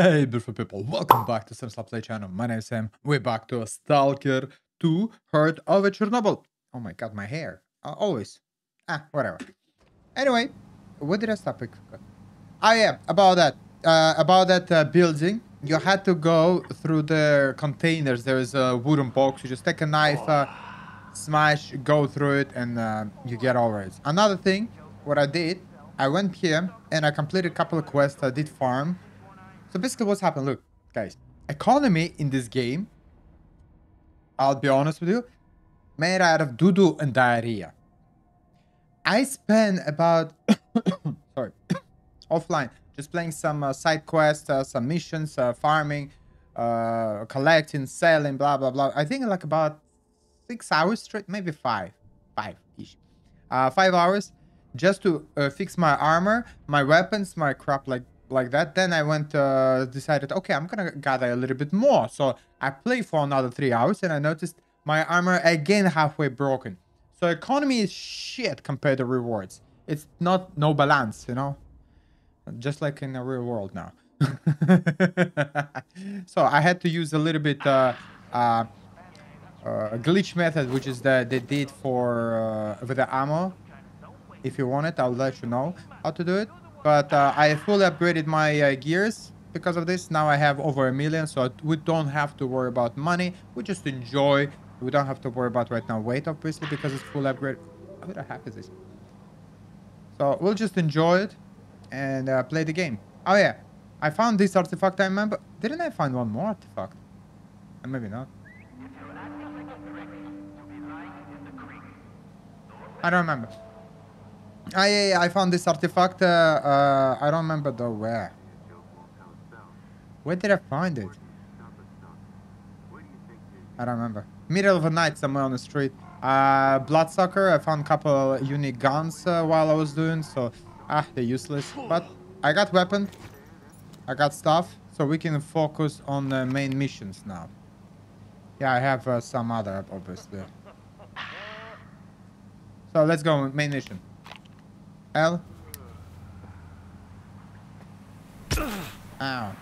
Hey beautiful people, welcome back to Sam's Play channel. My name is Sam. We're back to a Stalker 2 Heart of a Chernobyl. Oh my god, my hair. Uh, always. Ah, whatever. Anyway, what did I stop? Oh yeah, about that. Uh, about that uh, building. You had to go through the containers. There is a wooden box. You just take a knife, uh, smash, go through it, and uh, you get over it. Another thing, what I did, I went here and I completed a couple of quests. I did farm. So basically what's happened, look, guys. Economy in this game, I'll be honest with you, made out of doo-doo and diarrhea. I spent about, sorry, offline, just playing some uh, side quests, uh, some missions, uh, farming, uh, collecting, selling, blah, blah, blah. I think like about six hours straight, maybe five, five-ish. Uh, five hours just to uh, fix my armor, my weapons, my crap like like that. Then I went, uh, decided, okay, I'm gonna gather a little bit more. So I played for another three hours and I noticed my armor again halfway broken. So economy is shit compared to rewards. It's not no balance, you know? Just like in the real world now. so I had to use a little bit uh, uh, uh, glitch method, which is the they did for uh, with the ammo. If you want it, I'll let you know how to do it. But uh, I fully upgraded my uh, gears because of this. Now I have over a million, so we don't have to worry about money. We just enjoy. We don't have to worry about right now weight, obviously, because it's full upgrade. How the heck is this? So we'll just enjoy it and uh, play the game. Oh yeah, I found this artifact. I remember. Didn't I find one more artifact? Uh, maybe not. I don't remember. Ah, yeah, yeah, I found this artifact. Uh, uh, I don't remember though where. Where did I find it? I don't remember. Middle of the night, somewhere on the street. Uh, Bloodsucker. I found a couple unique guns uh, while I was doing, so ah, they're useless. But I got weapon. I got stuff, so we can focus on the main missions now. Yeah, I have uh, some other, obviously. So let's go main mission. L. Ow.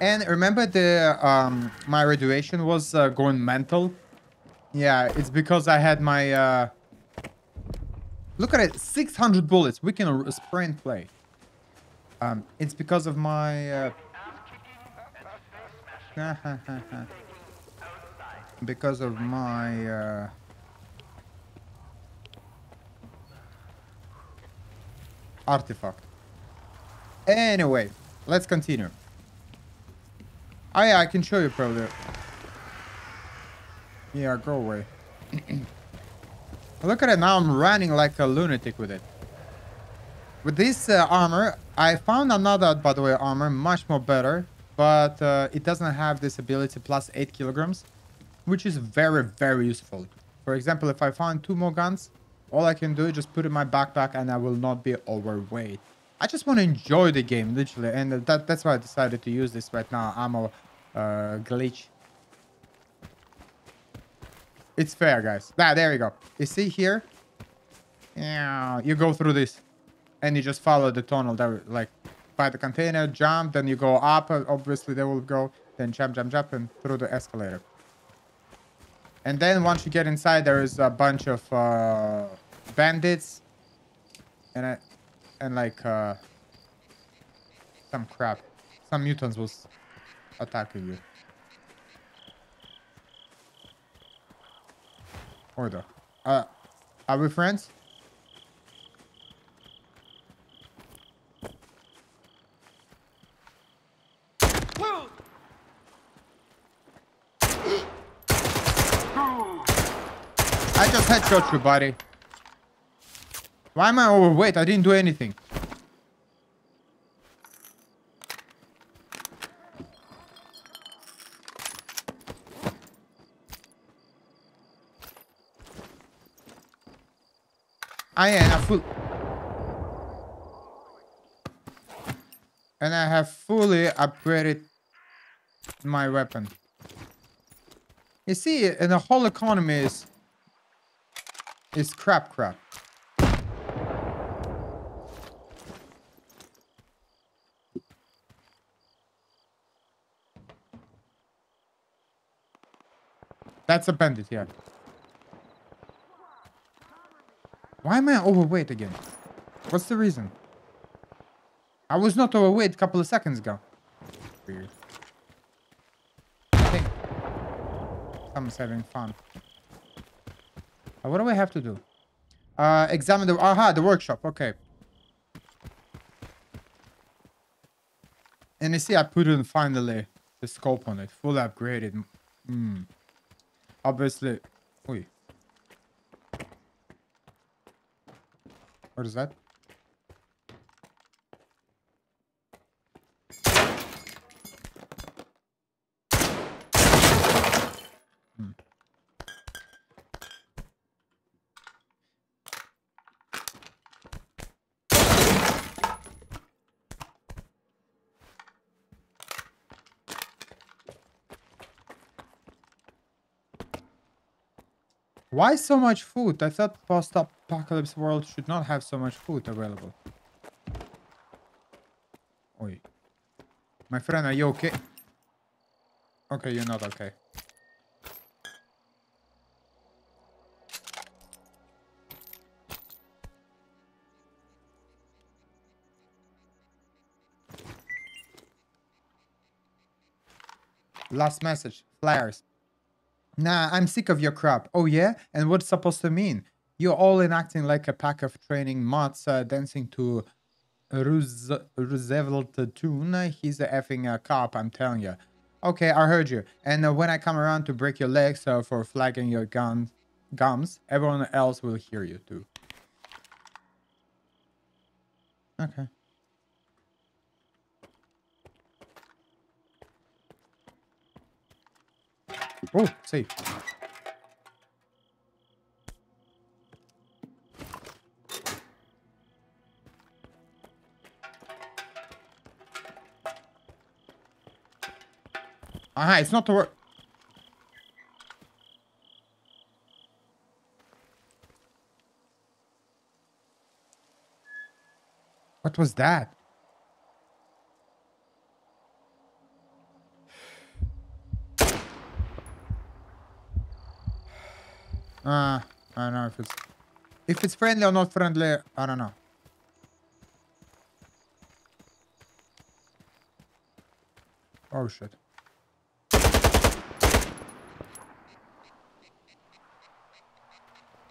And remember the um my radiation was uh, going mental. Yeah, it's because I had my uh Look at it, 600 bullets. We can and play. Um it's because of my uh because of my uh, artifact. Anyway, let's continue. Oh yeah, I can show you probably. Yeah, go away. Look at it now, I'm running like a lunatic with it. With this uh, armor, I found another, by the way, armor, much more better. But uh, it doesn't have this ability plus 8 kilograms which is very, very useful. For example, if I find two more guns, all I can do is just put in my backpack and I will not be overweight. I just want to enjoy the game, literally, and that, that's why I decided to use this right now, ammo uh, glitch. It's fair, guys. Ah, there we go. You see here? Yeah, you go through this, and you just follow the tunnel that, like, by the container, jump, then you go up, obviously they will go, then jump, jump, jump, and through the escalator. And then once you get inside, there is a bunch of uh, bandits and uh, and like uh, some crap. Some mutants was attacking you. Order. Uh, are we friends? I just headshot you, buddy. Why am I overweight? I didn't do anything. I am full... And I have fully upgraded my weapon. You see, and the whole economy is is crap crap. That's a bandit here. Why am I overweight again? What's the reason? I was not overweight a couple of seconds ago. Weird. Someone's having fun. Uh, what do I have to do? Uh, examine the... Aha, the workshop. Okay. And you see, I put in finally the scope on it. Fully upgraded. Hmm. Obviously... Oi. What is that? Why so much food? I thought post-apocalypse world should not have so much food available. Oi. My friend, are you okay? Okay, you're not okay. Last message. Flyers. Nah, I'm sick of your crap. Oh yeah? And what's supposed to mean? You're all enacting like a pack of training mods uh, dancing to Ruse Roosevelt tune. He's a effing uh, cop, I'm telling you. Okay, I heard you. And uh, when I come around to break your legs uh, for flagging your gun gums, everyone else will hear you too. Okay. Oh, safe. Aha, it's not the work. What was that? Uh, I don't know if it's if it's friendly or not friendly. I don't know. Oh shit.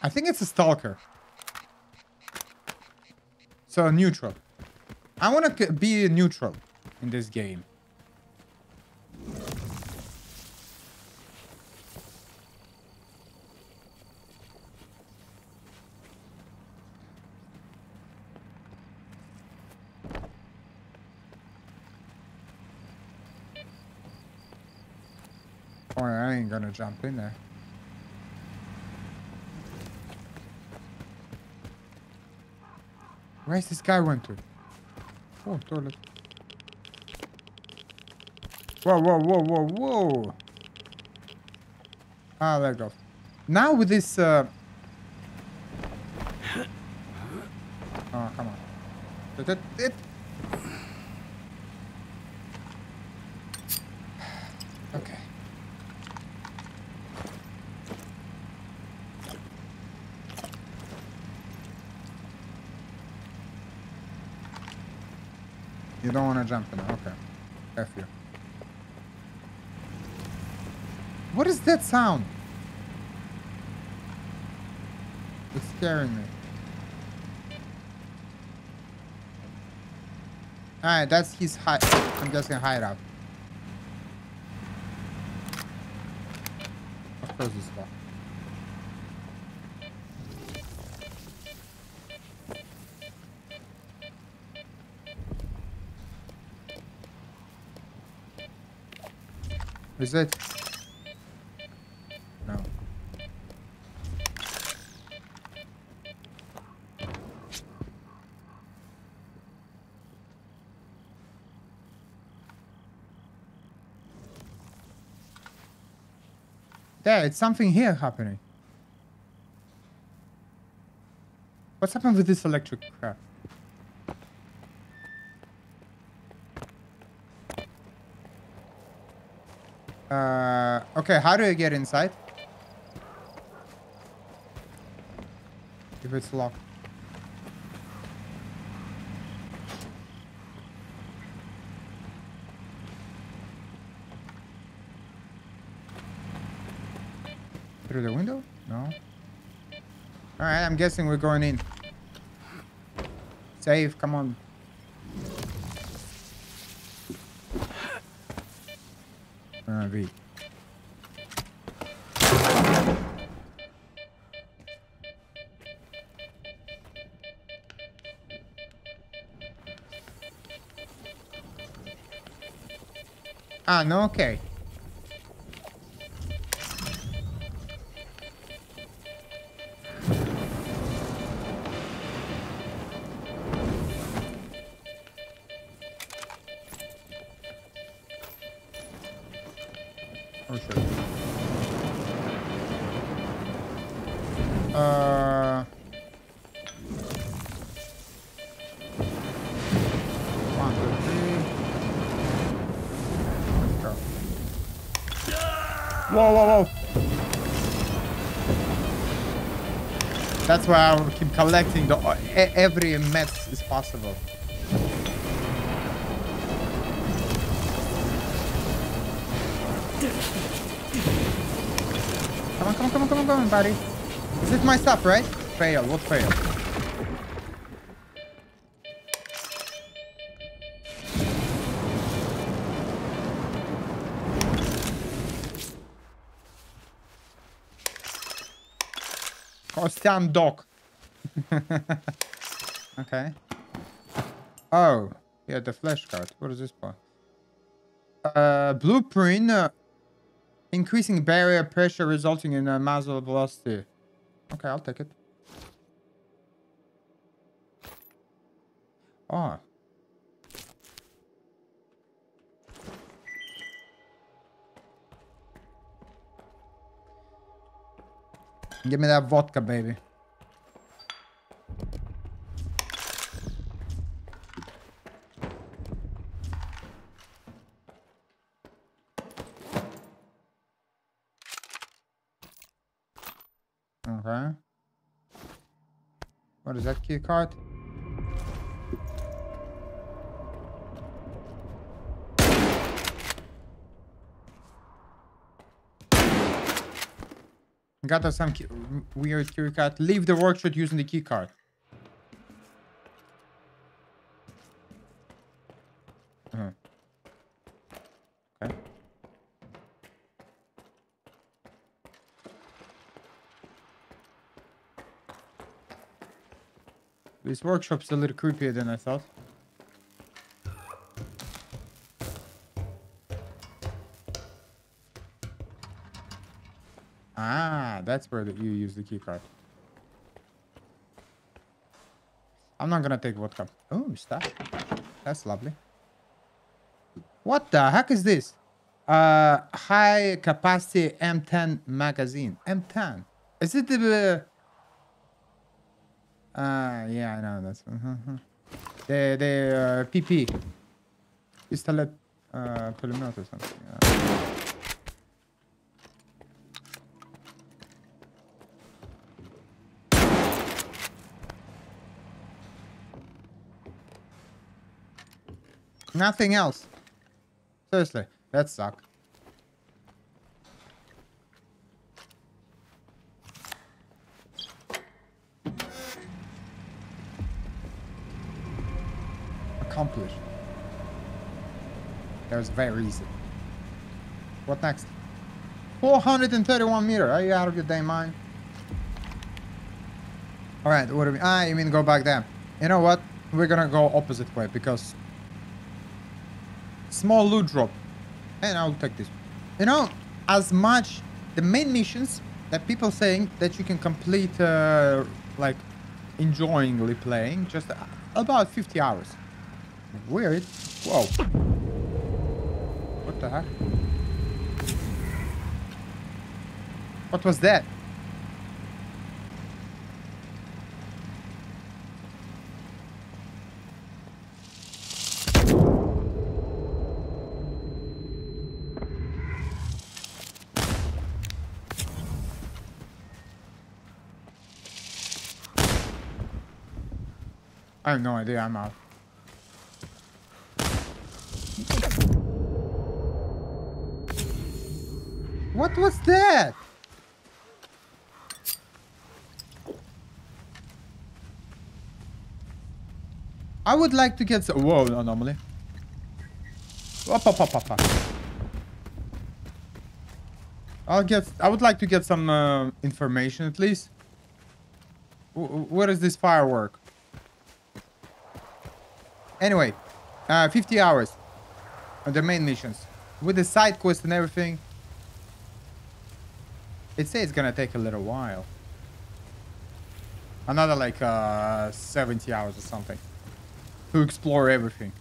I think it's a stalker. So neutral. I want to be neutral in this game. Oh, Jump in there. Where's this guy went to? Oh, toilet. Whoa, whoa, whoa, whoa, whoa. Ah, let go. Now with this... Uh... Oh, come on. It, it, it. Okay. You don't want to jump in it. Okay. F you. What is that sound? It's scaring me. Alright, that's his hide. I'm guessing hideout. Of course it's locked. Is it? No. There, it's something here happening. What's happened with this electric crap? Okay, how do you get inside? If it's locked. Through the window? No. Alright, I'm guessing we're going in. Save, come on. Alright, Ah, no, okay. Oh shit. Uh. Whoa, whoa, whoa! That's why I keep collecting the uh, e- every mess is possible. Come on, come on, come on, come on, come on, buddy. Is it my stuff, right? Fail. What fail? Kostian dog. okay. Oh, yeah, the flash card. What is this for? Uh, blueprint. Uh, increasing barrel pressure resulting in a muzzle velocity. Okay, I'll take it. Oh. Give me that vodka, baby. Okay. What is that key card? Got us some key weird key card. Leave the workshop using the key card. Uh-huh. Okay. This workshop's a little creepier than I thought. That's where the, you use the keycard. I'm not gonna take vodka. Oh, stuff. That's lovely. What the heck is this? Uh, high capacity M10 magazine. M10. Is it the... Uh, yeah, I know that's... uh The, the uh, PP. Pistolet uh, pulemyot or something. Nothing else. Seriously, that suck. Accomplished. That was very easy. What next? 431 meter. Are you out of your damn mind? Alright, what do we... Ah, you mean go back there. You know what? We're gonna go opposite way because small loot drop. And i'll take this. You know as much the main missions that people saying that you can complete uh, like enjoyingly playing just about 50 hours. Weird. Whoa. What the heck? What was that have no idea. I'm out. What was that? I would like to get some. Whoa, anomaly. Up, up, up, up, up. I'll get. I would like to get some uh, information at least. W where is this firework? Anyway, uh, 50 hours on the main missions with the side quest and everything. It says it's gonna take a little while. Another like uh, 70 hours or something to explore everything.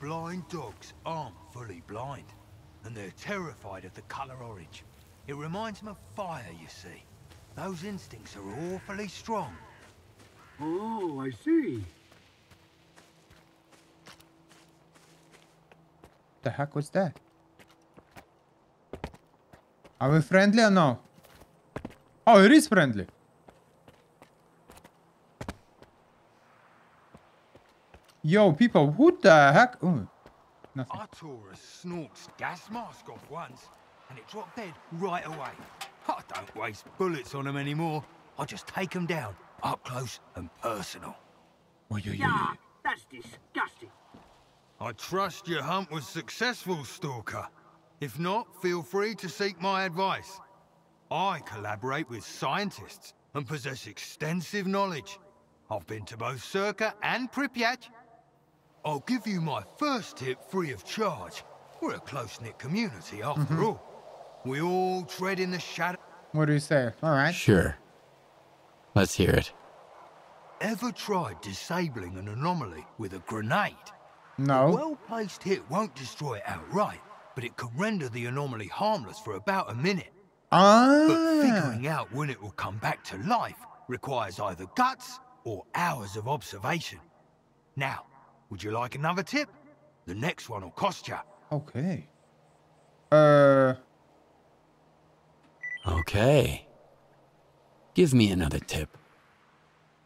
Blind dogs aren't fully blind, and they're terrified of the colour orange. It reminds them of fire, you see. Those instincts are awfully strong. Oh, I see. The heck was that? Are we friendly or no? Oh, it is friendly. Yo, people, who the heck? Ooh, nothing. I tore a Snork's gas mask off once, and it dropped dead right away. I don't waste bullets on them anymore. I just take them down, up close and personal. Yeah, that's disgusting. I trust your hunt was successful, Stalker. If not, feel free to seek my advice. I collaborate with scientists and possess extensive knowledge. I've been to both SIRCAA and Pripyat. I'll give you my first tip free of charge. We're a close-knit community, after mm-hmm. all. We all tread in the shadow. What do you say? All right. Sure. Let's hear it. Ever tried disabling an anomaly with a grenade? No. A well-placed hit won't destroy it outright, but it could render the anomaly harmless for about a minute. Ah. But figuring out when it will come back to life requires either guts or hours of observation. Now, would you like another tip? The next one will cost you. Okay. Uh. Okay. Give me another tip.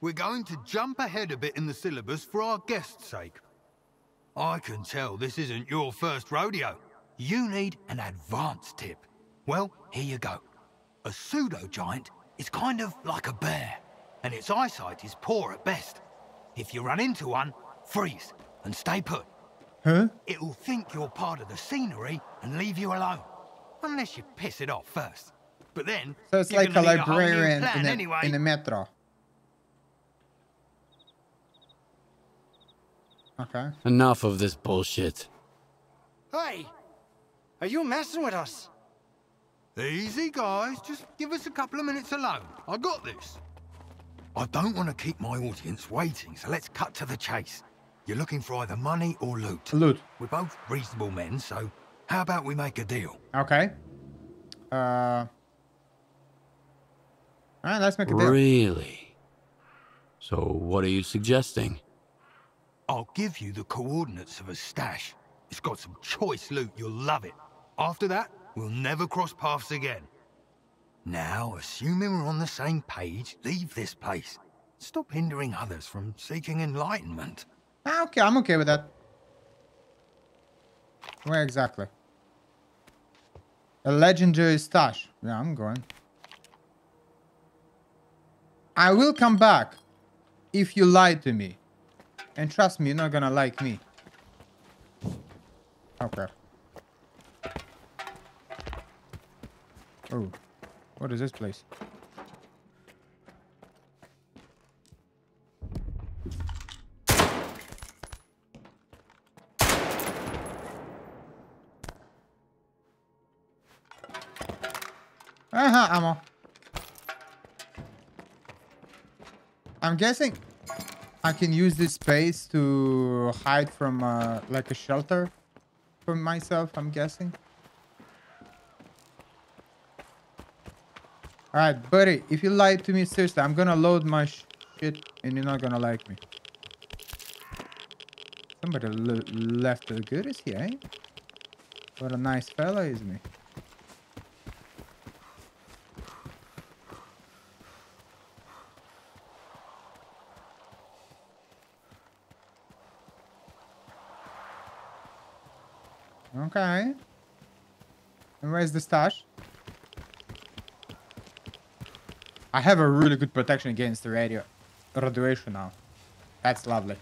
We're going to jump ahead a bit in the syllabus for our guest's sake. I can tell this isn't your first rodeo. You need an advanced tip. Well, here you go. A pseudo-giant is kind of like a bear, and its eyesight is poor at best. If you run into one, freeze and stay put. Huh? It'll think you're part of the scenery and leave you alone. Unless you piss it off first. But then, So it's like a gonna need whole new librarian plan in a, anyway. in a metro. Okay. Enough of this bullshit. Hey! Are you messing with us? Easy, guys. Just give us a couple of minutes alone. I got this. I don't want to keep my audience waiting, so let's cut to the chase. You're looking for either money or loot. Loot. We're both reasonable men, so how about we make a deal? Okay. Uh. Alright, let's make a deal. Really? So, what are you suggesting? I'll give you the coordinates of a stash. It's got some choice loot. You'll love it. After that, we'll never cross paths again. Now, assuming we're on the same page, leave this place. Stop hindering others from seeking enlightenment. Ah, okay, I'm okay with that. Where exactly? A legendary stash. Yeah, I'm going. I will come back if you lie to me. And trust me, you're not gonna like me. Okay. Oh, what is this place? Uh-huh, ammo. I'm guessing I can use this space to hide from uh, like a shelter for myself, I'm guessing. Alright, buddy, if you lie to me, seriously, I'm gonna load my sh- shit and you're not gonna like me. Somebody le left the goodies here, eh? What a nice fella is me. Okay. And where's the stash? I have a really good protection against the radio radiation now. That's lovely.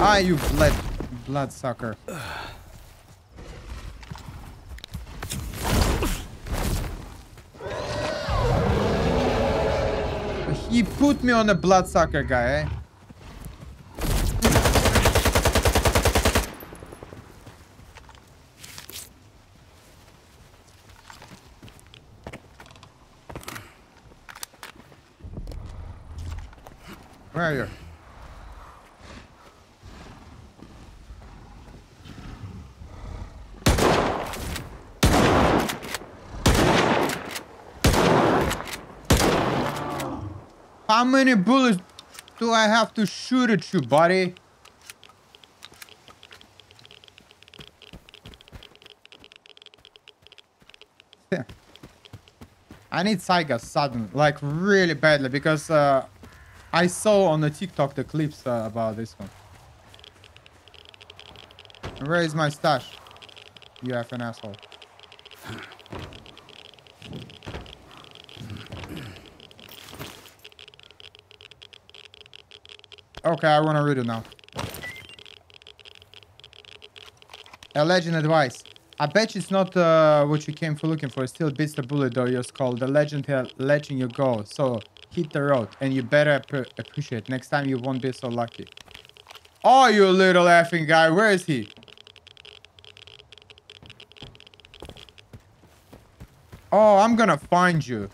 Ah, you blood bloodsucker. He put me on a bloodsucker guy, eh? Where are you? Many bullets do I have to shoot at you, buddy? I need Saiga sudden, like really badly, because uh, I saw on the TikTok the clips uh, about this one. Where is my stash? You have an asshole. Okay, I want to read it now. A legend advice. I bet it's not uh, what you came for looking for. It still beats the bullet though, you're called. The legend here letting you go. So hit the road and you better ap appreciate. Next time you won't be so lucky. Oh, you little effing guy. Where is he? Oh, I'm gonna find you.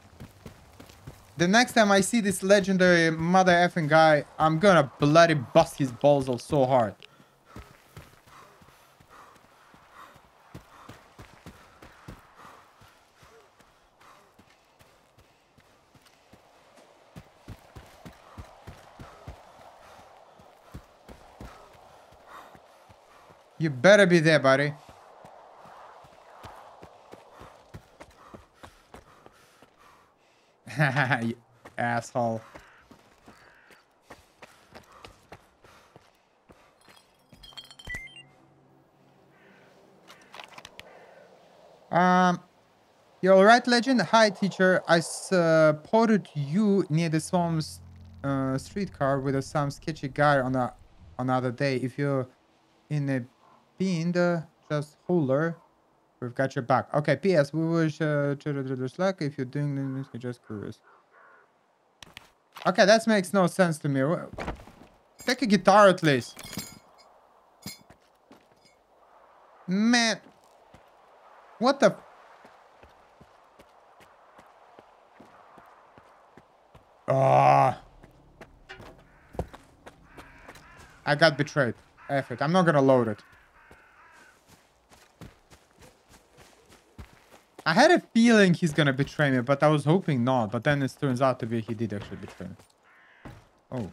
The next time I see this legendary mother effing guy, I'm gonna bloody bust his balls off so hard. You better be there, buddy. asshole. Um, you're alright, legend. Hi, teacher. I spotted you near the Swarm's uh, streetcar with some sketchy guy on a another day. If you're in a bind, uh, just holler. We've got your back. Okay, P.S. We wish uh, to slack if you're doing this, just curious. Okay, that makes no sense to me. Take a guitar at least. Man. What the... Ah. I got betrayed. It. I'm not gonna load it. I had a feeling he's gonna betray me, but I was hoping not. But then it turns out to be he did actually betray me. Oh.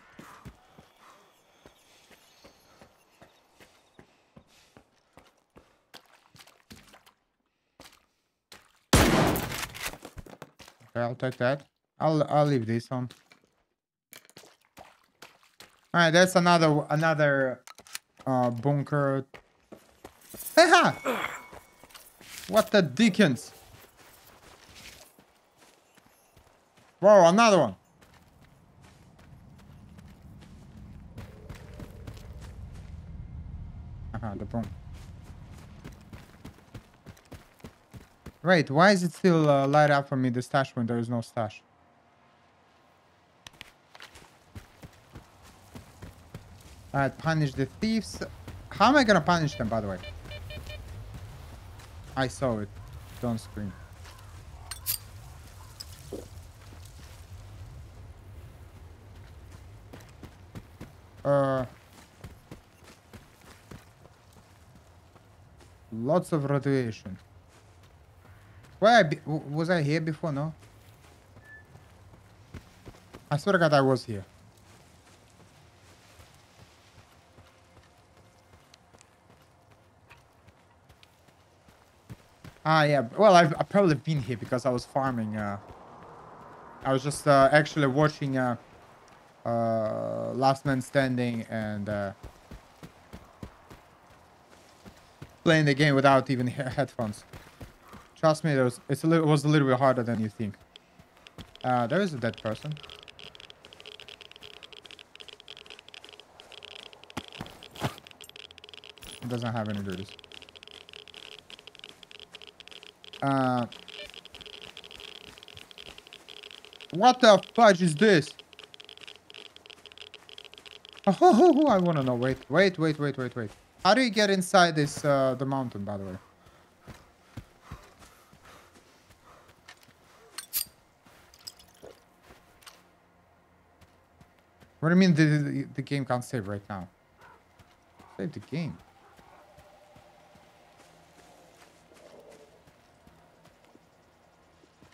Okay, I'll take that. I'll I'll leave this on. All right, that's another another uh, bunker. Haha! What the dickens? Whoa, another one. Aha, the boom. Wait, why is it still uh, light up for me the stash when there is no stash? Alright, punish the thieves. How am I gonna punish them, by the way? I saw it. Don't scream. Uh, lots of radiation. Where I was I here before? No. I swear to God, I was here. Ah, yeah. Well, I've, I've probably been here because I was farming uh, I was just uh, actually watching uh, uh, Last Man Standing and uh, playing the game without even headphones. Trust me, it was, it's a little, it was a little bit harder than you think. Uh, there is a dead person. It doesn't have any duties. Uh, what the fudge is this? Oh, I want to know. Wait, wait, wait, wait, wait, wait. How do you get inside this, uh, the mountain, by the way? What do you mean the, the, the game can't save right now? Save the game.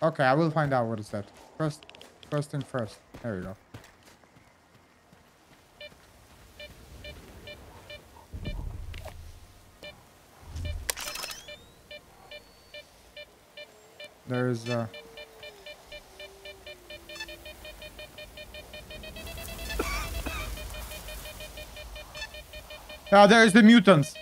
Okay, I will find out what is that. First, first and first. There we go. There's uh Ah, there's the mutants.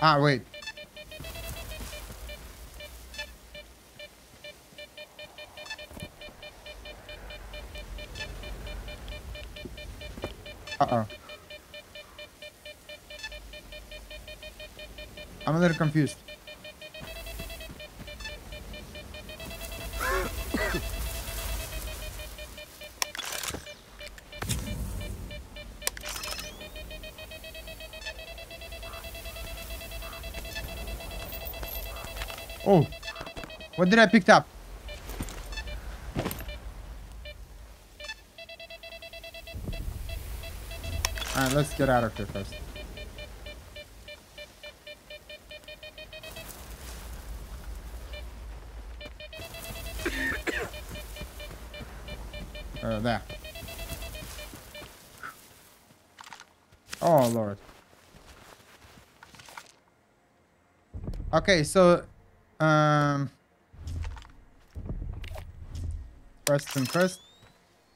Ah, wait. Little confused. Oh, what did I pick up? Alright, let's get out of here first. Uh, there. Oh, Lord. Okay, so, um, first and first,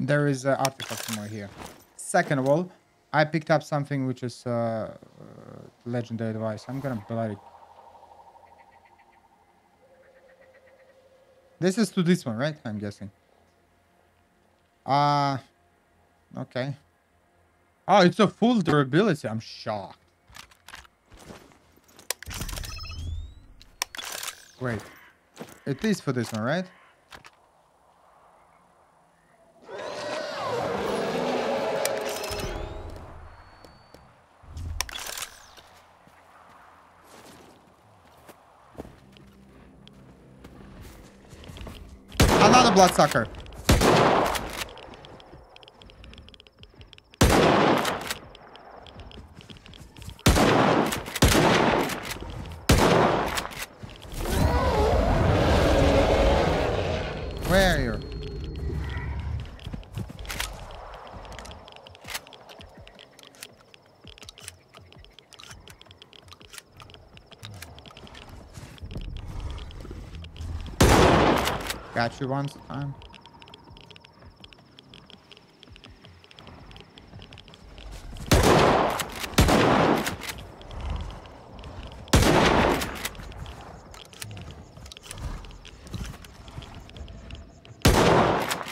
there is an artifact somewhere here. Second of all, I picked up something which is uh, uh, legendary device. I'm gonna bloody. This is to this one, right? I'm guessing. Uh okay. Oh, it's a full durability. I'm shocked. Wait. It is for this one, right? Another bloodsucker. Where are you? Got you once time.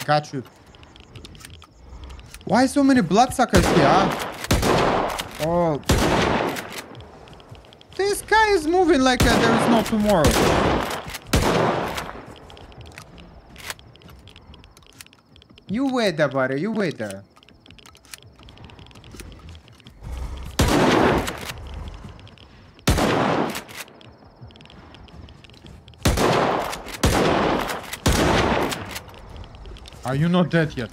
Got you. Why so many bloodsuckers here? Oh. This guy is moving like uh, there is no tomorrow. You wait there, buddy. You wait there. Are you not dead yet?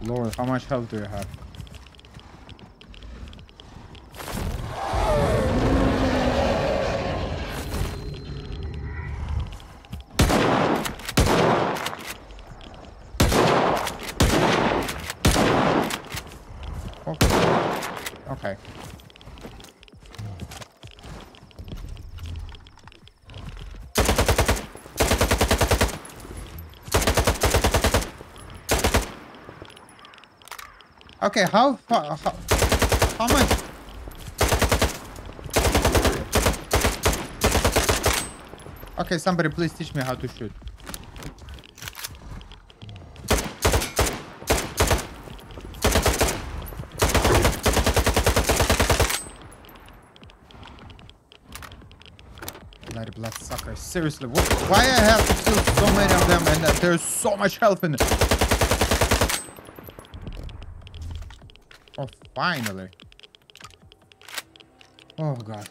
Lord, how much health do you have? Okay. Okay, how far? How, how much? Okay, somebody please teach me how to shoot. Bloody bloodsucker. Seriously, wh- why I have to kill so many of them and uh, there's so much health in it? Oh, finally. Oh, God.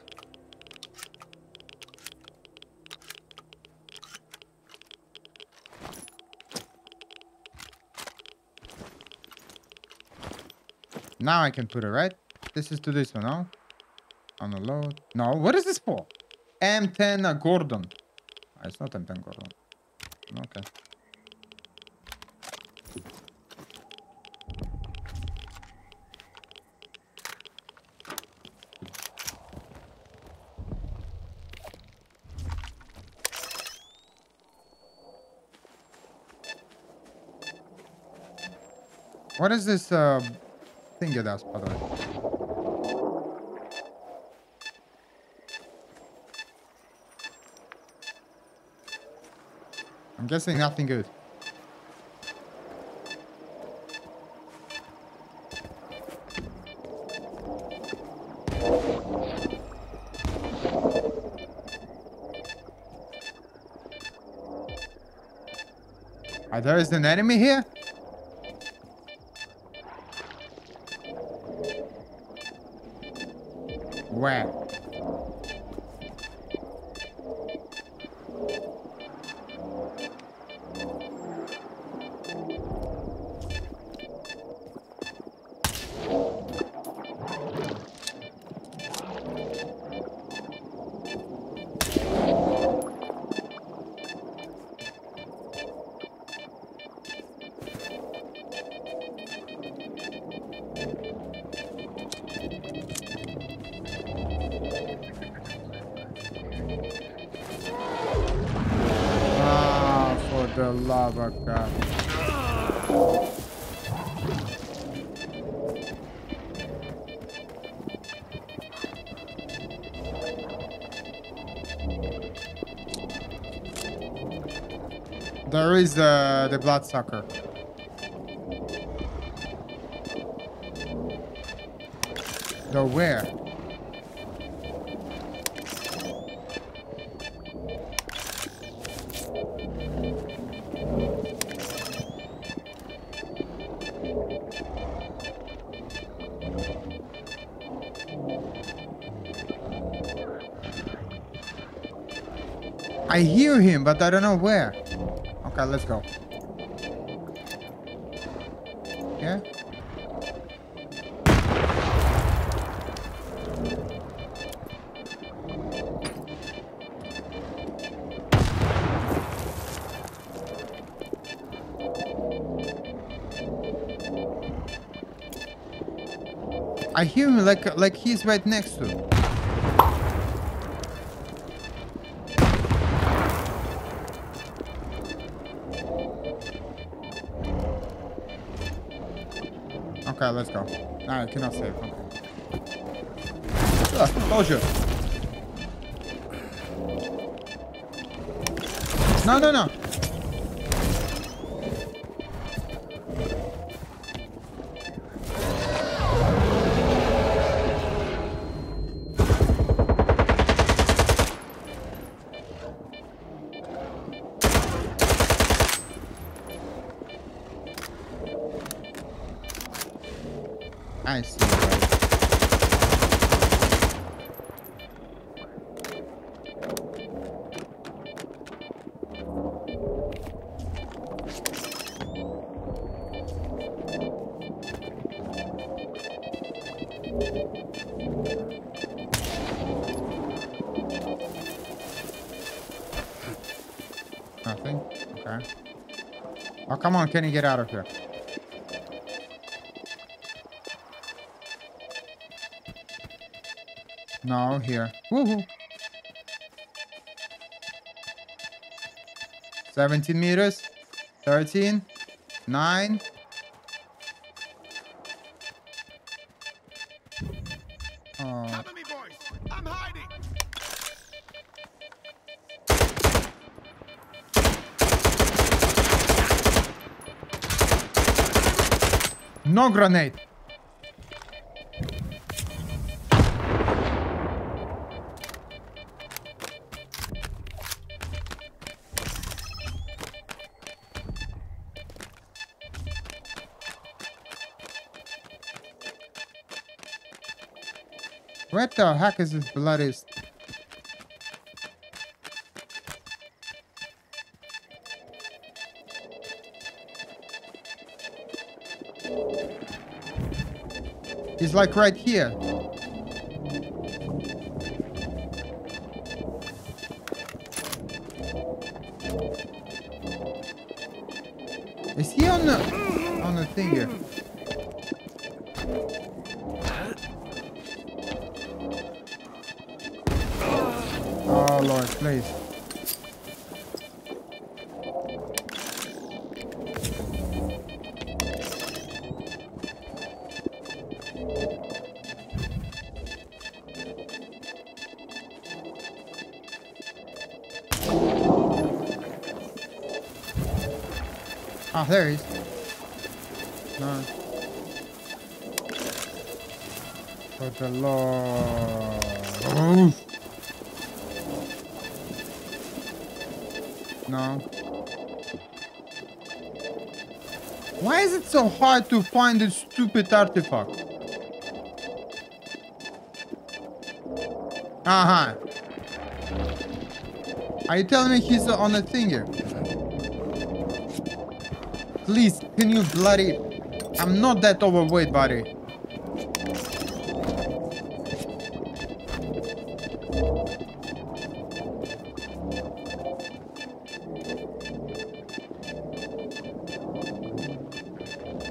Now I can put it right. This is to this one, no? On the load. No, what is this for? M10 uh, Gordon. Ah, It's not M10 Gordon. Okay. What is this uh, thing it does, by the way? I'm guessing nothing good. There is an enemy here? Where? The bloodsucker. The where? I hear him, but I don't know where. Okay, let's go. I hear him like like he's right next to. Okay, let's go. Nah, I cannot save. Okay. Ah, you. No, no, no. Come on, Kenny, get out of here. No, here. Woohoo! 17 meters. 13. 9. No grenade. What the heck is this bloody... He's like right here. Is he on the on the thing here? Oh Lord, please. There he is. No. For the Lord. No. Why is it so hard to find this stupid artifact? Uh-huh. Are you telling me he's on a thing here? Please, can you bloody... I'm not that overweight, buddy.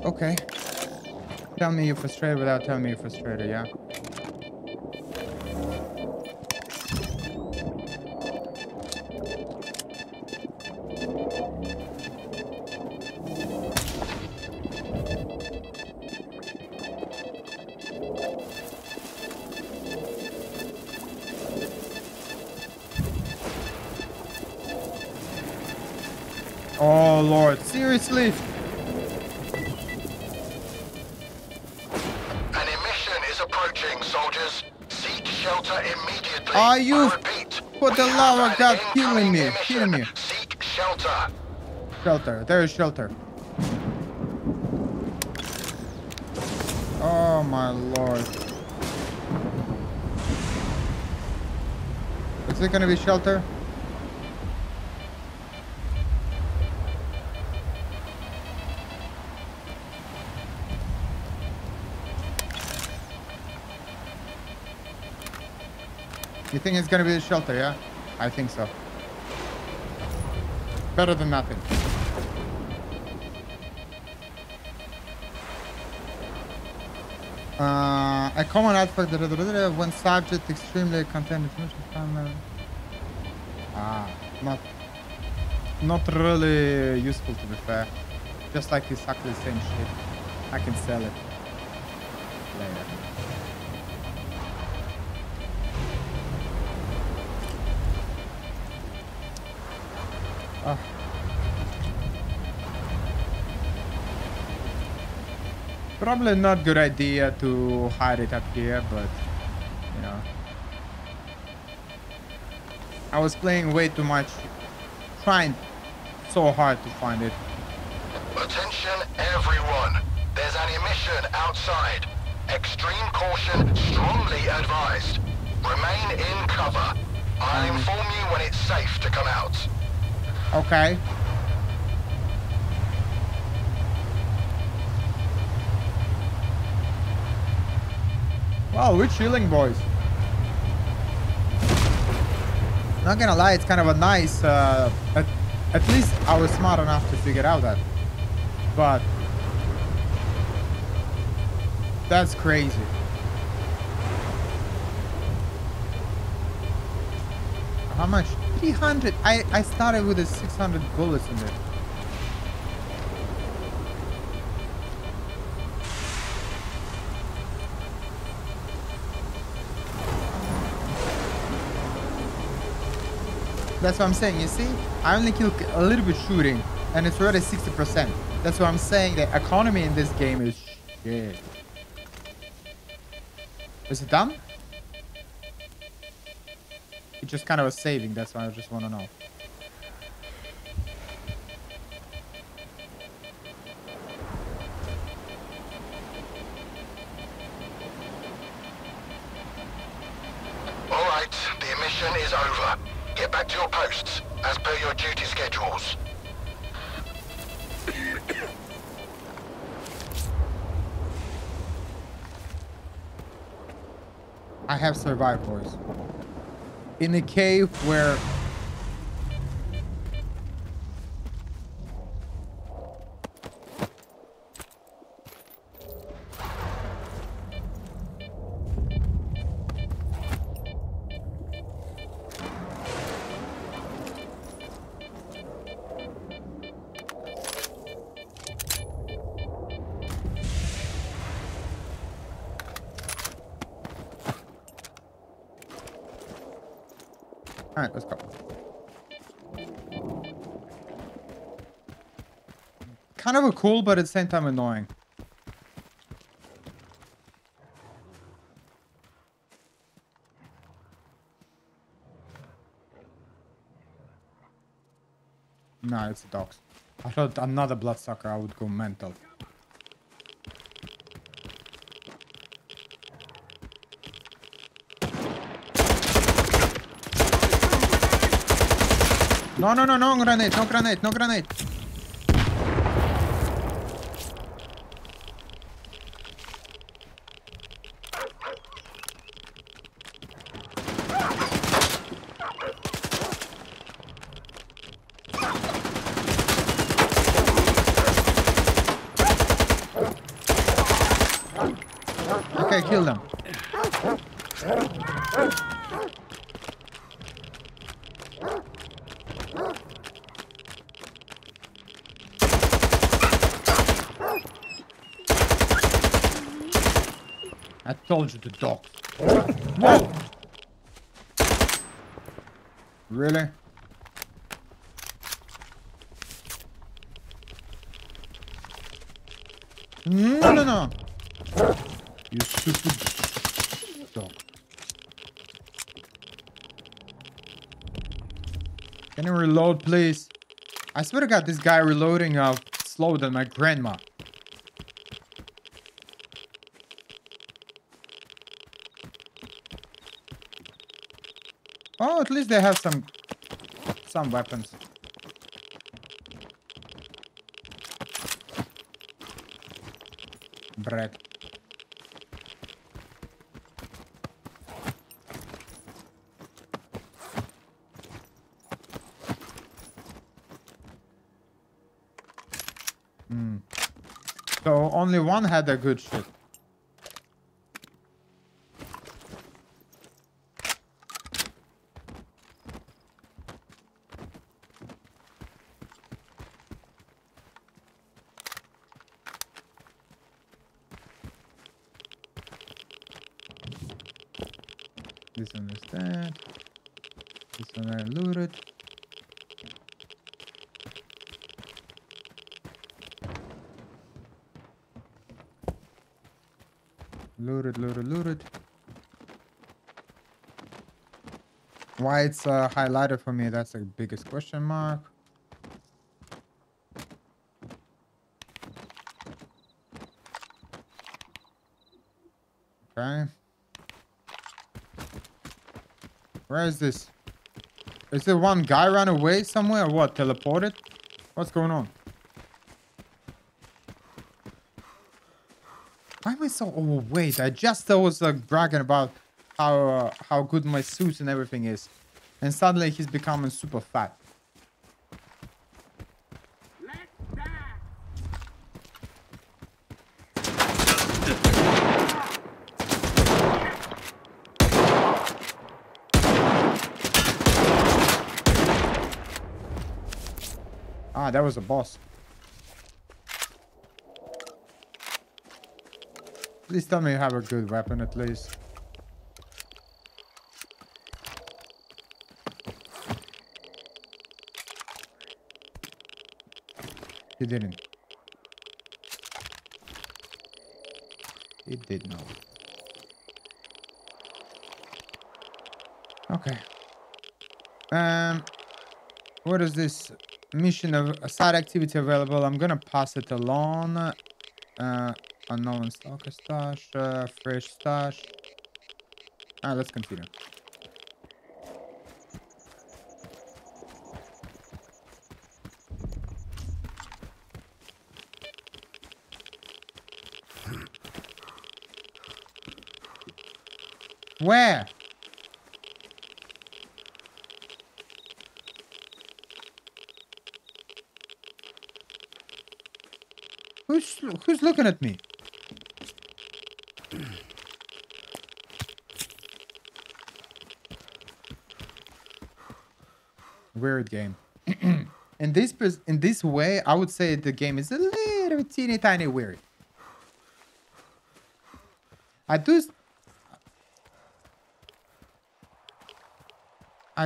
Okay. Tell me you're frustrated without telling me you're frustrated, yeah? Oh lord, seriously? An emission is approaching, soldiers. Seek shelter immediately. Are you- repeat, for the love of God, killing me, killing me. Seek shelter. Shelter, there is shelter. Oh my lord. Is it gonna be shelter? You think it's gonna be the shelter, yeah? I think so. Better than nothing. Uh, a common aspect when subject extremely from, uh, ah not not really useful to be fair just like exactly the same shit I can sell it later Probably not good idea to hide it up here, but you know. I was playing way too much, trying so hard to find it. Attention, everyone. There's an emission outside. Extreme caution strongly advised. Remain in cover. I'll Um. inform you when it's safe to come out. Okay. Wow, we're chilling, boys. Not gonna lie, it's kind of a nice. Uh, at, at least I was smart enough to figure out that. But that's crazy. How much? 300. I, I started with a 600 bullets in there. That's what I'm saying. You see, I only kill a little bit shooting, and it's already 60%. That's what I'm saying. The economy in this game is shit. Is it done? It just kind of was saving. That's why I just want to know. In a cave where... cool, but at the same time annoying. No, it's dogs. I thought another bloodsucker I would go mental. No, no, no, no grenade, no grenade, no grenade. Okay, kill them. I told you the dog. Whoa! Really? No, no, no. You stupid dog. Can you reload, please? I swear to God, this guy reloading uh, slower than my grandma. Oh, at least they have some some weapons. Bread. Hmm. So only one had a good shit. This one is that. This one I looted. Looted, looted, looted. Why it's uh, highlighted for me, that's the biggest question mark. Okay. Where is this? Is there one guy run away somewhere or what? Teleported? What's going on? Why am I so overweight? I just was uh, bragging about how uh, how good my suit and everything is and suddenly he's becoming super fat. Ah, that was a boss. Please tell me you have a good weapon at least. He didn't. It did not. Okay. Um, what is this mission of a side activity available? I'm gonna pass it along. Uh, unknown stalker stash, uh, fresh stash. Ah, let's continue. Where? Who's who's looking at me? Weird game. in this in this way, I would say the game is a little teeny tiny weird. I do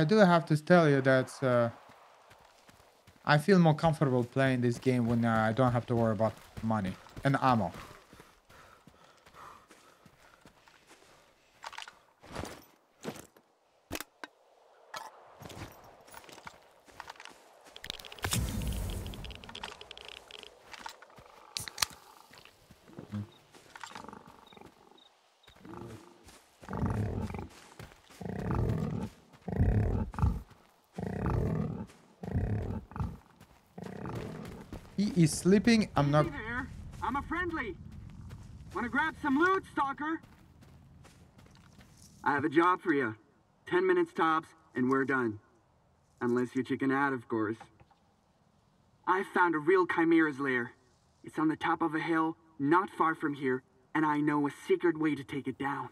I do have to tell you that uh, I feel more comfortable playing this game when uh, I don't have to worry about money and ammo. He is sleeping. I'm not. Hey there. I'm a friendly. Wanna grab some loot, stalker? I have a job for you. Ten minutes tops, and we're done. Unless you chicken out, of course. I found a real Chimera's lair. It's on the top of a hill, not far from here, and I know a secret way to take it down.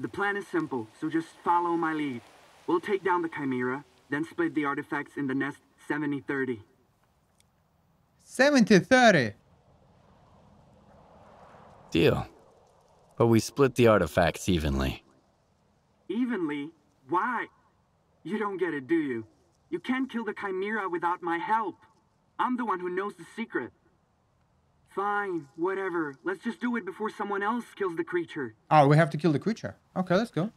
The plan is simple, so just follow my lead. We'll take down the Chimera, then split the artifacts in the nest 70-30. 70 30. Deal. But we split the artifacts evenly. Evenly? Why? You don't get it, do you? You can't kill the Chimera without my help. I'm the one who knows the secret. Fine, whatever. Let's just do it before someone else kills the creature. Oh, we have to kill the creature. Okay, let's go.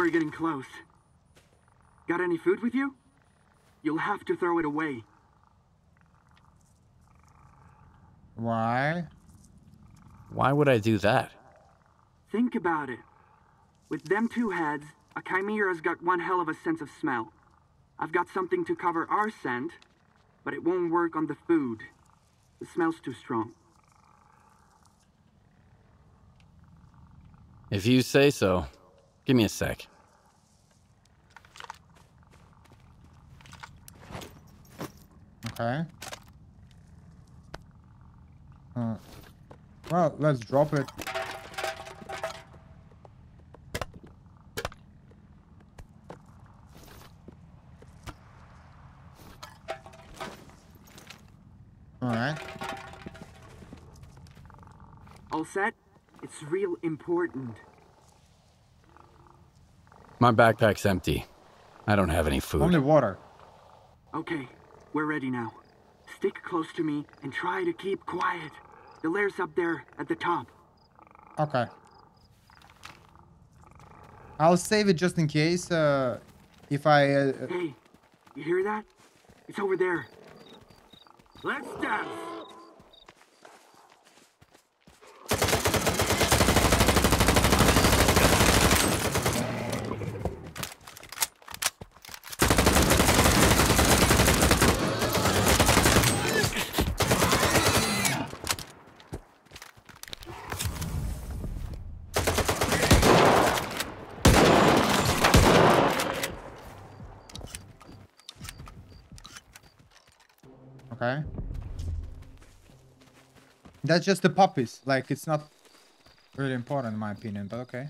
We're getting close. Got any food with you? You'll have to throw it away. Why? Why would I do that? Think about it. With them two heads, a chimera's got one hell of a sense of smell. I've got something to cover our scent, but it won't work on the food. The smell's too strong. If you say so. Give me a sec. Okay. Uh, well, let's drop it. Alright. All set? It's real important. My backpack's empty. I don't have any food. Only water. Okay, we're ready now. Stick close to me and try to keep quiet. The lair's up there at the top. Okay. I'll save it just in case. Uh, if I. Uh, uh, Hey, you hear that? It's over there. Let's dance! That's just the puppies. Like, it's not really important in my opinion, but okay.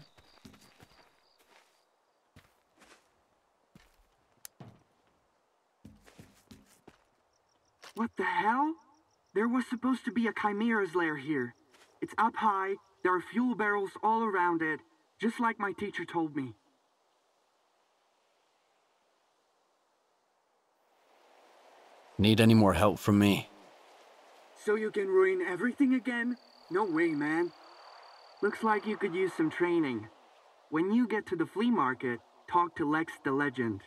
What the hell? There was supposed to be a Chimera's lair here. It's up high, there are fuel barrels all around it, just like my teacher told me. Need any more help from me? So you can ruin everything again? No way, man. Looks like you could use some training. When you get to the flea market, talk to Lex the Legend.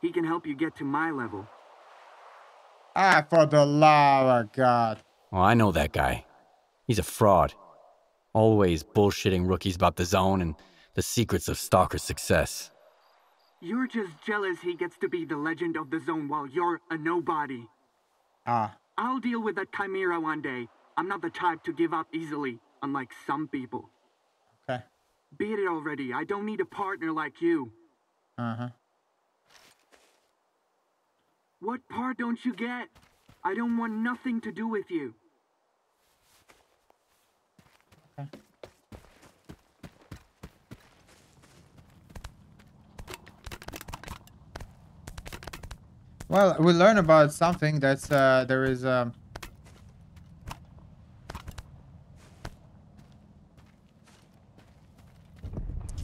He can help you get to my level. Ah, for the love of God. Well, I know that guy. He's a fraud. Always bullshitting rookies about the zone and the secrets of Stalker's success. You're just jealous he gets to be the legend of the zone while you're a nobody. Ah, I'll deal with that chimera one day. I'm not the type to give up easily, unlike some people. okay. Beat it already. I don't need a partner like you. Uh-huh. What part don't you get? I don't want nothing to do with you. Well, we learn about something that's uh there is um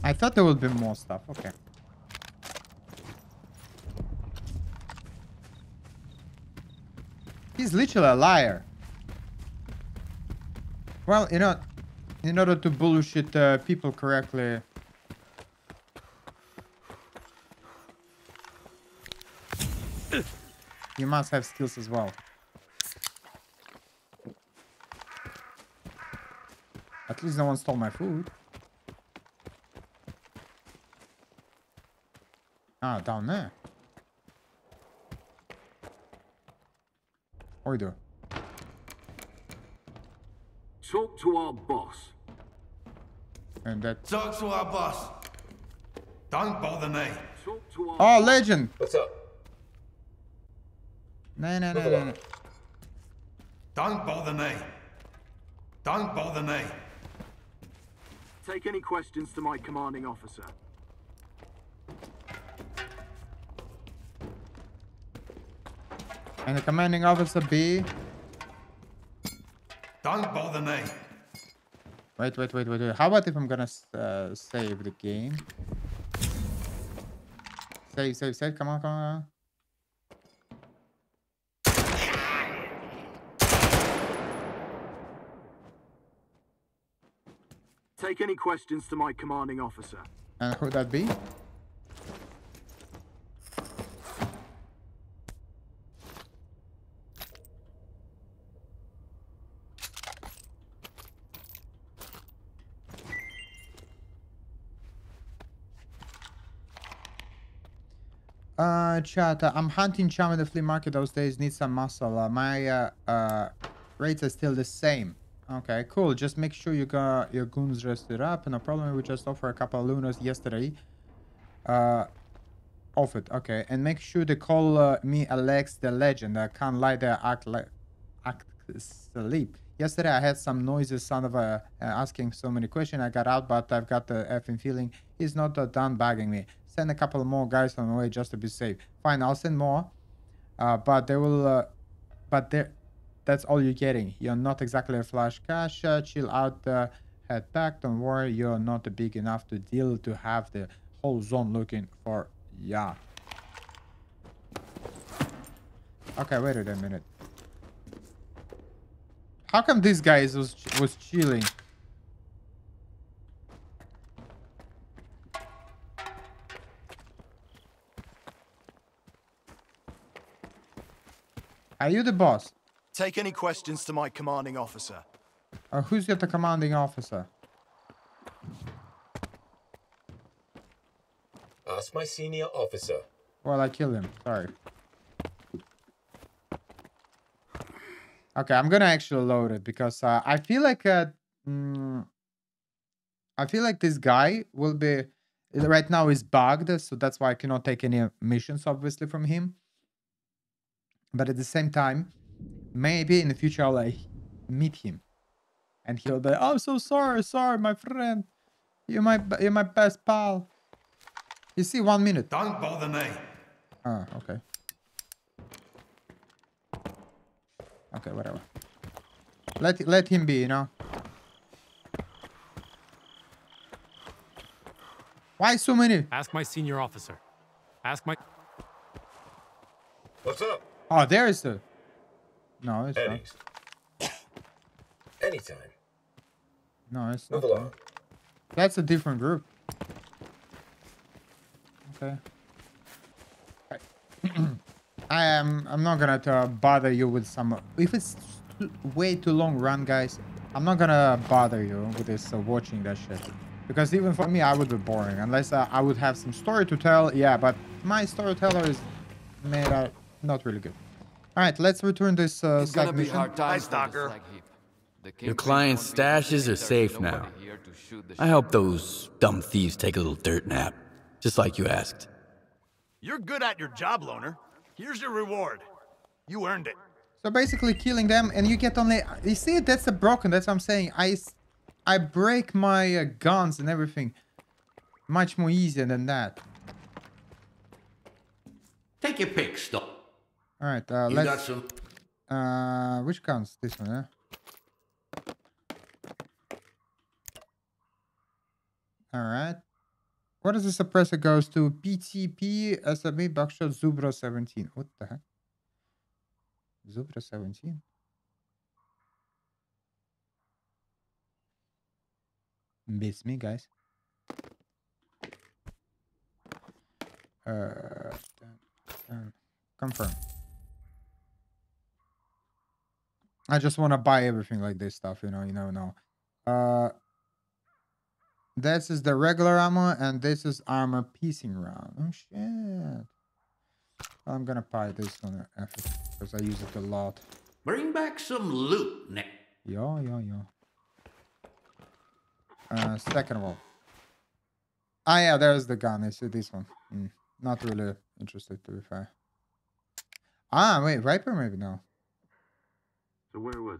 I thought there would be more stuff. Okay. He's literally a liar. Well, you know, in order to bullshit uh, people correctly, you must have skills as well. At least no one stole my food. Ah, down there. What do we do? Talk to our boss. And that. Talk to our boss. Don't bother me. Talk to our Oh, legend! What's up? No, no, no, no, no. Don't bother me. Don't bother me. Take any questions to my commanding officer. And the commanding officer B. Don't bother me. Wait, wait, wait, wait, wait. How about if I'm gonna uh, save the game? Save, save, save. Come on, come on. Take any questions to my commanding officer. And who'd that be? Uh, chat. Uh, I'm hunting charm in the flea market those days. Need some muscle. Uh, my uh, uh, rates are still the same. Okay, cool. Just make sure you got your goons rested up. No problem. We just offered a couple of Loners yesterday. Uh, off it. Okay, and make sure to call uh, me Alex the Legend. I can't lie there. Act like act sleep. Yesterday I had some noises, son of a uh, asking so many questions. I got out, but I've got the effing feeling he's not uh, done bagging me. Send a couple more guys on the way just to be safe. Fine, I'll send more. Uh, but they will. Uh, but there, that's all you're getting. You're not exactly a flash cash. Chill out. Uh, head back. Don't worry. You're not big enough to deal to have the whole zone looking for ya. Okay, wait a minute. How come this guy was was chilling? Are you the boss? Take any questions to my commanding officer. Or who's got the commanding officer? Ask my senior officer. Well, I killed him. Sorry. Okay, I'm gonna actually load it because uh, I feel like uh, mm, I feel like this guy will be right now is bugged, so that's why I cannot take any missions, obviously, from him. But at the same time, maybe in the future I'll like, meet him, and he'll be, "Oh, so sorry, sorry, my friend, you're my you're my best pal." You see, one minute. Don't bother me. Ah, okay. Okay, whatever. Let let him be, you know. Why so many? Ask my senior officer. Ask my. What's up? Oh, there is the. No, it's not. Anytime. No, it's Move not. along. That's a different group. Okay. I am. I'm not gonna uh, bother you with some. If it's way too long run, guys, I'm not gonna bother you with this uh, watching that shit. Because even for me, I would be boring unless uh, I would have some story to tell. Yeah, but my storyteller is made out not really good. All right, let's return this uh, It's gonna be mission. hard times Hi, Stalker. The Your client's stashes are safe now. here to shoot the I hope those dumb thieves take a little dirt nap, just like you asked. You're good at your job, Loner. Here's your reward. You earned it. So basically killing them and you get only you see that's a broken that's what I'm saying I, I break my uh, guns and everything much more easier than that Take your pick, stop. All right uh You let's some. uh which guns this one yeah? All right. What does the suppressor goes to? PTP SME Buckshot Zubra 17 what the heck? Zubra 17 Beats me, guys. Uh, confirm. I just want to buy everything like this stuff, you know. You never know. Uh, this is the regular armor, and this is armor piecing round. Oh shit! I'm gonna buy this one because I use it a lot. Bring back some loot, Nick. Yo, yo, yo. Uh, second of all. Ah, yeah, there's the gun. I see this one. Mm, not really interested, to be fair. Ah, wait, Viper maybe no. So where was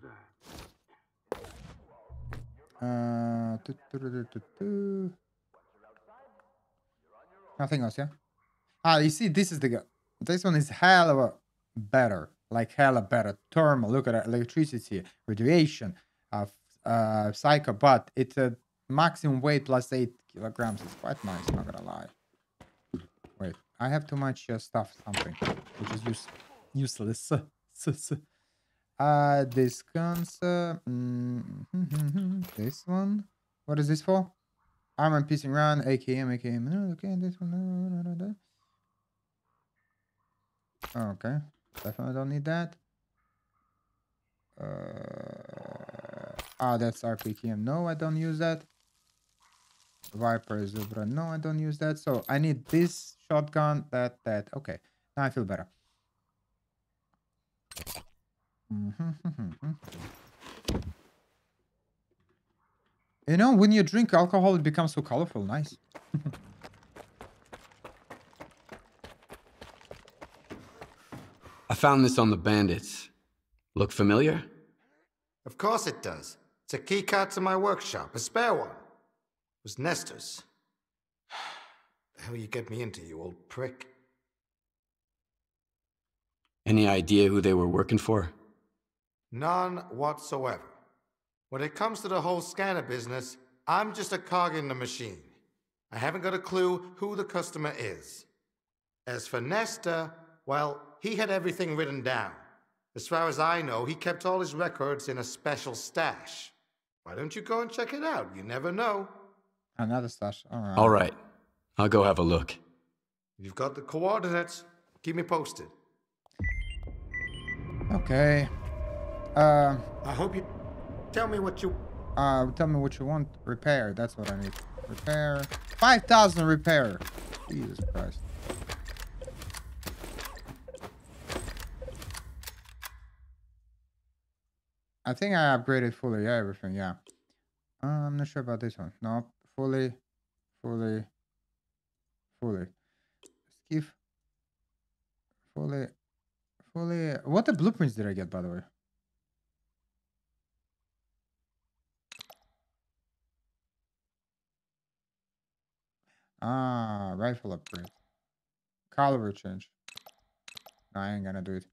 I? Uh. Nothing else, yeah? Ah, you see, this is the gun. This one is hell of a better. Like hella better. Thermal, look at. Electricity, radiation, uh, uh, psycho, but it's a maximum weight plus 8 kilograms. It's quite nice, not gonna lie. Wait, I have too much uh, stuff, something, which is use- useless. Uh, this guns, uh, mm, this one. What is this for? Armor piecing round, AKM, AKM. Okay, this one. Okay, definitely don't need that. Uh, ah, that's RPKM. No, I don't use that. Viper Zubra. No, I don't use that. So I need this shotgun, that, that. Okay, now I feel better. Mhm. You know, when you drink alcohol, it becomes so colorful. Nice. I found this on the bandits. Look familiar? Of course it does. It's a key card to my workshop, a spare one. It was Nestor's. The hell you get me into, you old prick? Any idea who they were working for? None whatsoever. When it comes to the whole scanner business, I'm just a cog in the machine. I haven't got a clue who the customer is. As for Nestor, well, he had everything written down. As far as I know, he kept all his records in a special stash. Why don't you go and check it out? You never know. Another stash. All right. All right. I'll go have a look. You've got the coordinates. Keep me posted. Okay. Uh, I hope you tell me what you. uh, tell me what you want. Repair. That's what I need. Repair. Five thousand repair. Jesus Christ. I think I upgraded fully. Yeah, everything. Yeah. Uh, I'm not sure about this one. No, fully, fully, fully. Skiff. Fully, fully. What the blueprints did I get, by the way? Ah, rifle upgrade. Caliber change. No, I ain't gonna do it.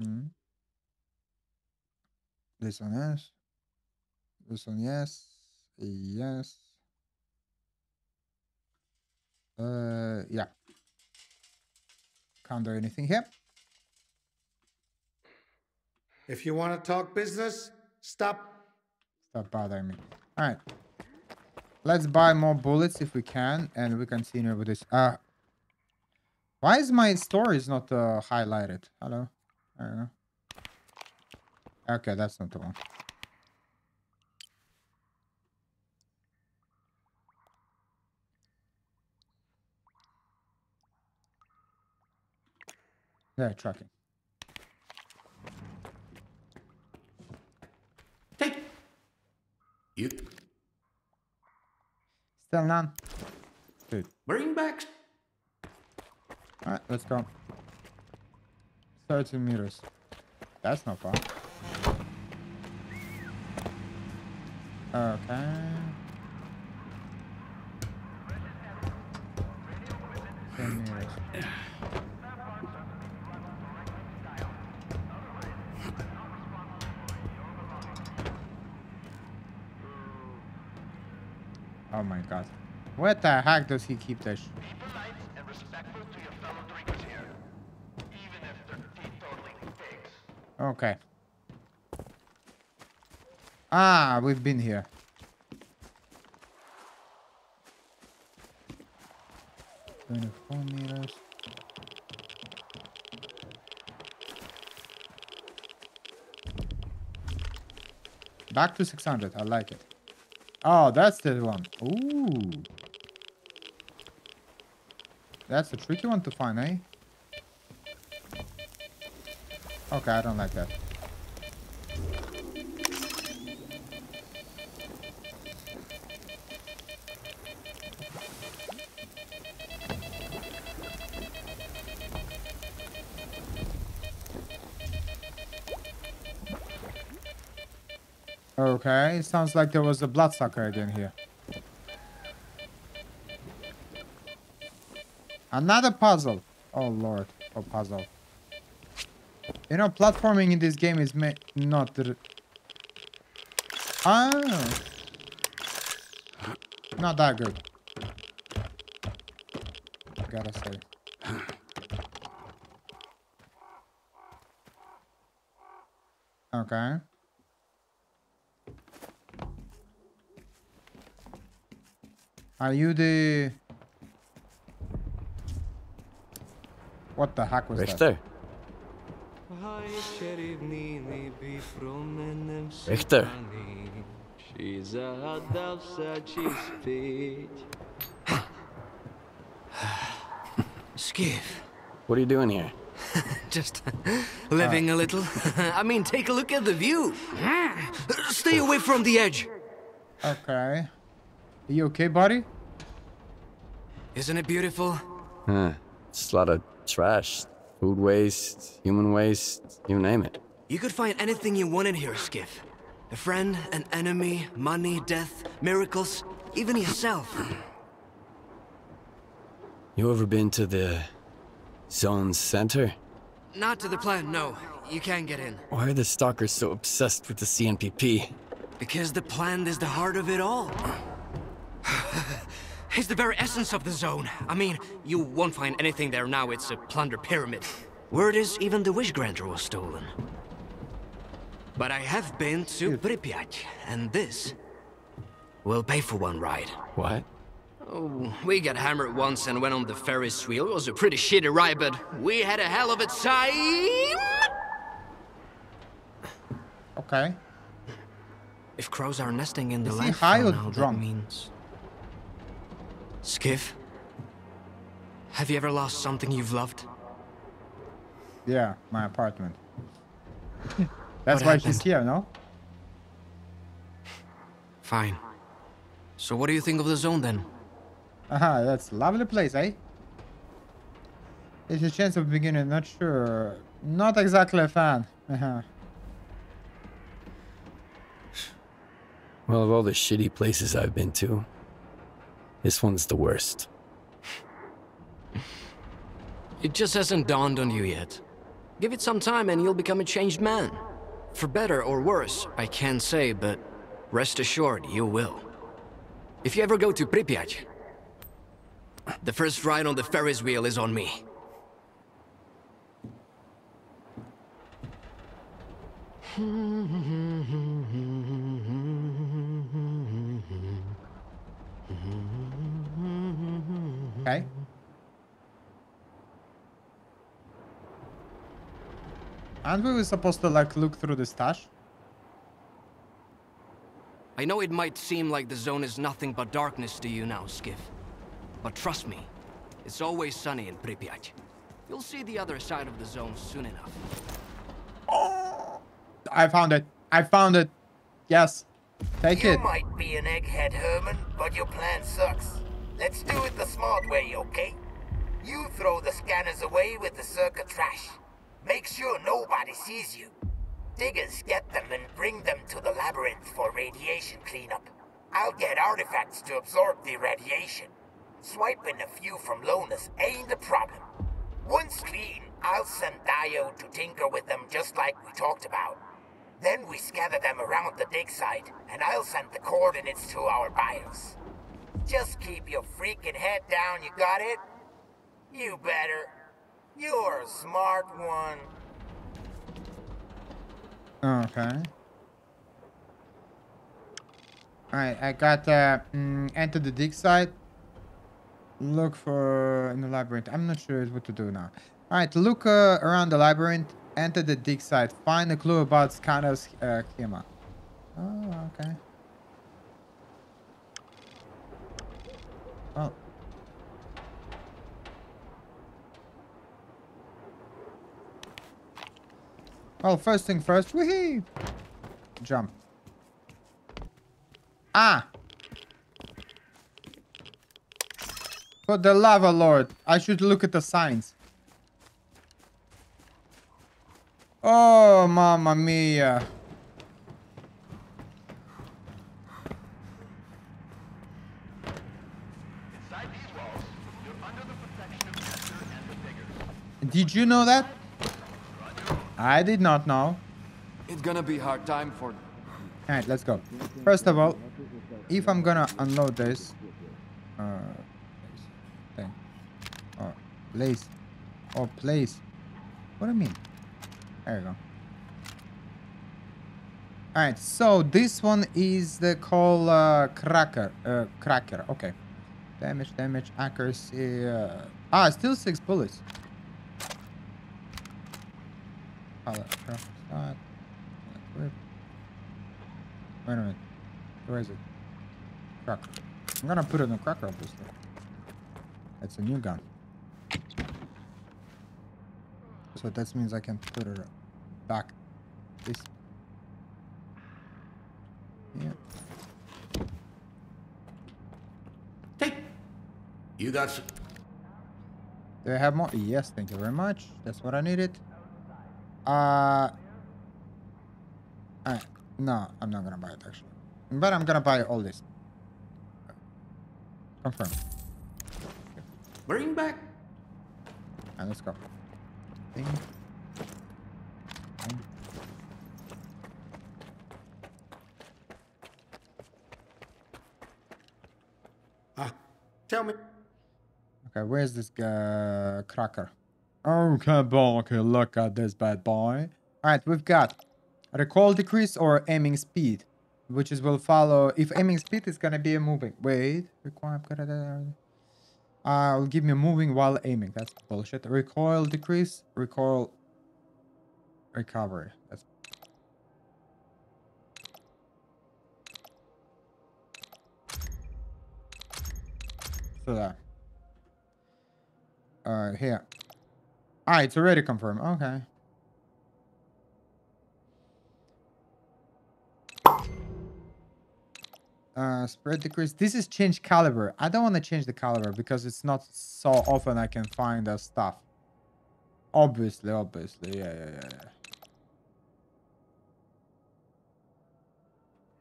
Mm. This one, yes. This one, yes. Yes. Uh, yeah. Can't do anything here. If you want to talk business, stop. Stop bothering me. All right. Let's buy more bullets if we can, and we continue with this. Uh, why is my stories not uh, highlighted? Hello. I don't know. Okay, that's not the one. Yeah, tracking. Take. You. Still none. Dude. Bring back. Alright, let's go. 30 meters. That's not far. Okay. Ten meters. Oh my god. What the heck does he keep this? Okay. Ah, we've been here. Twenty-four meters. Back to 600. I like it. Oh, that's the one. Ooh. That's a tricky one to find, eh? Okay, I don't like that. Okay, it sounds like there was a bloodsucker again here. Another puzzle. Oh lord, oh puzzle. You know, platforming in this game is not. Ah! Not that good. Gotta say. Okay. Are you the... What the heck was that? Richter. Richter. Skiff. What are you doing here? Just uh, living a little. I mean, take a look at the view. Stay away from the edge. Okay. Are you okay, buddy? Isn't it beautiful? Huh. It's a lot of trash. Food waste, human waste, you name it. You could find anything you wanted here, Skiff. A friend, an enemy, money, death, miracles, even yourself. You ever been to the zone center? Not to the plant, no. You can't get in. Why are the stalkers so obsessed with the CNPP? Because the plant is the heart of it all. It's the very essence of the zone. I mean, you won't find anything there now, it's a plunder pyramid. Word is even the Wish Granter was stolen. But I have been to Pripyat, and this will pay for one ride. What? Oh, we got hammered once and went on the Ferris wheel. It was a pretty shitty ride, but we had a hell of a time! Okay. If crows are nesting in the Is he high or now, that drunk? means... Skiff? Have you ever lost something you've loved? Yeah, my apartment. That's What why she's here, no? Fine. So what do you think of the zone then? Aha, that's a lovely place, eh? It's a chance of beginning, not sure. Not exactly a fan. Uh-huh. Well, of all the shitty places I've been to, this one's the worst. It just hasn't dawned on you yet. Give it some time and you'll become a changed man. For better or worse, I can't say, but rest assured you will. If you ever go to Pripyat, the first ride on the Ferris wheel is on me. Okay. Aren't we supposed to like look through the stash? I know it might seem like the zone is nothing but darkness to you now, Skiff. But trust me, it's always sunny in Pripyat. You'll see the other side of the zone soon enough. I found it. I found it. Yes. Take you it. might be an egghead, Herman, but your plan sucks. Let's do it the smart way, okay? You throw the scanners away with the circuit trash. Make sure nobody sees you. Diggers get them and bring them to the labyrinth for radiation cleanup. I'll get artifacts to absorb the radiation. Swiping a few from Loners ain't a problem. Once clean, I'll send Dio to tinker with them just like we talked about. Then we scatter them around the dig site, and I'll send the coordinates to our BIOS. Just keep your freaking head down, you got it? You better. You're a smart one. Okay. Alright, I got uh, mm, enter the dig site. Look for in the labyrinth. I'm not sure what to do now. Alright, look uh, around the labyrinth. Enter the dig site. Find a clue about Scanner's uh, schema. Oh, okay. Oh. Well, first thing first. Woohoo! Jump. Ah! For the lava lord, I should look at the signs. Oh, mamma mia. Did you know that? I did not know. It's gonna be hard time for. Alright, let's go. First of all, if I'm gonna unload this, uh, thing, or place, or place, what do I mean? There you go. Alright, so this one is the call uh, cracker, uh, cracker. Okay, damage, damage, accuracy. Uh, ah, still six bullets. Pallet, craft, start. Wait a minute. Where is it? Cracker. I'm gonna put it in the cracker, obviously. It's a new gun. So that means I can put it back. This. Yeah. Take. You got. Do I have more? Yes, thank you very much. That's what I needed. Uh. Alright. No, I'm not gonna buy it actually. But I'm gonna buy all this. Confirm. Bring back. And let's go. Ding. Ding. Ah, tell me. Okay, where's this guy? Cracker. Okay, boy. Okay, look at this bad boy. Alright, we've got recoil decrease or aiming speed, which is will follow. If aiming speed is gonna be a moving. Wait. Uh, will give me moving while aiming. That's bullshit. Recoil decrease, recoil recovery. That's so that. Uh, here. Ah, it's already confirmed. Okay. Uh, spread decrease. This is change caliber. I don't want to change the caliber because it's not so often I can find the stuff. Obviously, obviously. Yeah, yeah, yeah, yeah.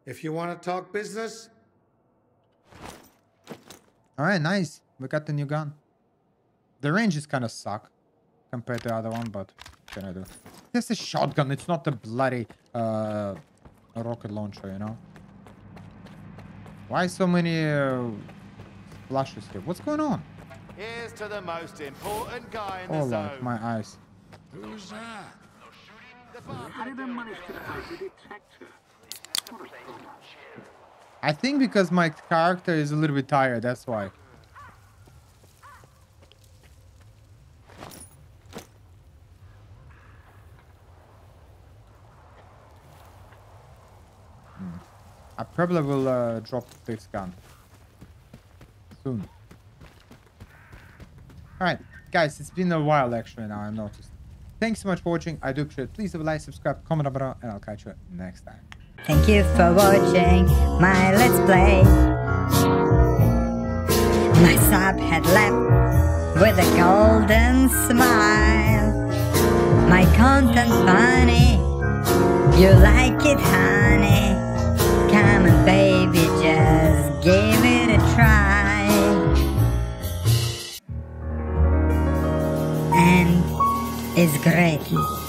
If you want to talk business, All right, nice. We got the new gun. The ranges kind of suck compared to the other one, but can I do? It's a shotgun. It's not a bloody uh, rocket launcher, you know? Why so many uh, splashes here? What's going on? Here's to the most important guy in the Oh, zone. Lord, my eyes. Who's that? How did I manage to fight the detector? What a bummer. I think because my character is a little bit tired, that's why. Probably will uh, drop this gun soon. Alright, guys, it's been a while actually now, I noticed. Thanks so much for watching. I do appreciate it. Please leave a like, subscribe, comment down below, and I'll catch you next time. Thank you for watching my Let's Play. My sub had left with a golden smile. My content funny, you like it, honey. On, baby, just give it a try. And it's great.